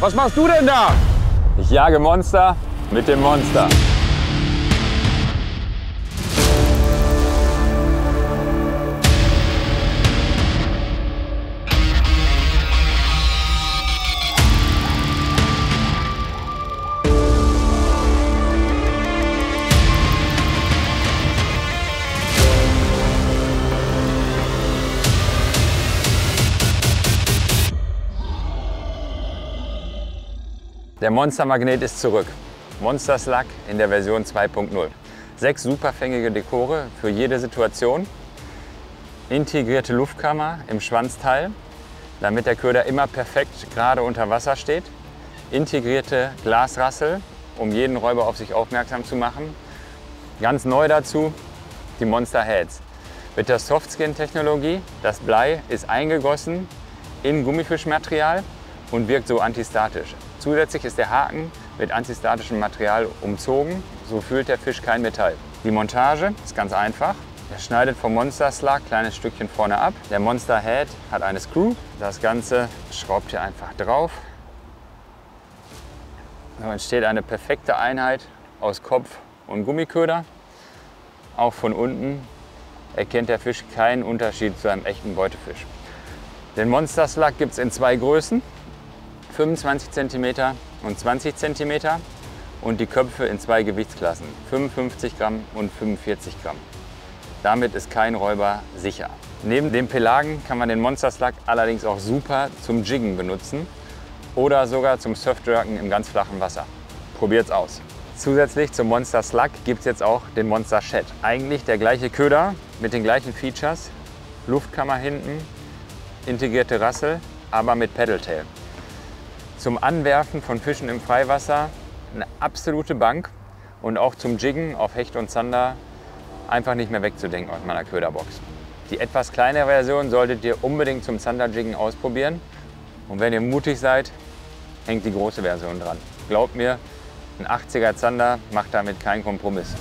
Was machst du denn da? Ich jage Monster mit dem Monster. Der Monstermagnet ist zurück. Monster Slug in der Version 2.0. Sechs superfängige Dekore für jede Situation. Integrierte Luftkammer im Schwanzteil, damit der Köder immer perfekt gerade unter Wasser steht. Integrierte Glasrassel, um jeden Räuber auf sich aufmerksam zu machen. Ganz neu dazu die Monster Heads. Mit der Softskin-Technologie, das Blei ist eingegossen in Gummifischmaterial und wirkt so antistatisch. Zusätzlich ist der Haken mit antistatischem Material umzogen, so fühlt der Fisch kein Metall. Die Montage ist ganz einfach. Er schneidet vom Monster Slug ein kleines Stückchen vorne ab. Der Monster Head hat eine Screw. Das Ganze schraubt ihr einfach drauf. So entsteht eine perfekte Einheit aus Kopf und Gummiköder. Auch von unten erkennt der Fisch keinen Unterschied zu einem echten Beutefisch. Den Monster Slug gibt es in zwei Größen. 25 cm und 20 cm und die Köpfe in zwei Gewichtsklassen, 55 Gramm und 45 Gramm. Damit ist kein Räuber sicher. Neben den Pelagen kann man den Monster Slug allerdings auch super zum Jiggen benutzen oder sogar zum Surfjerken im ganz flachen Wasser. Probiert's aus. Zusätzlich zum Monster Slug gibt es jetzt auch den Monster Shed. Eigentlich der gleiche Köder mit den gleichen Features. Luftkammer hinten, integrierte Rassel, aber mit Pedaltail. Zum Anwerfen von Fischen im Freiwasser eine absolute Bank und auch zum Jiggen auf Hecht und Zander einfach nicht mehr wegzudenken aus meiner Köderbox. Die etwas kleinere Version solltet ihr unbedingt zum Zander-Jiggen ausprobieren. Und wenn ihr mutig seid, hängt die große Version dran. Glaubt mir, ein 80er Zander macht damit keinen Kompromiss.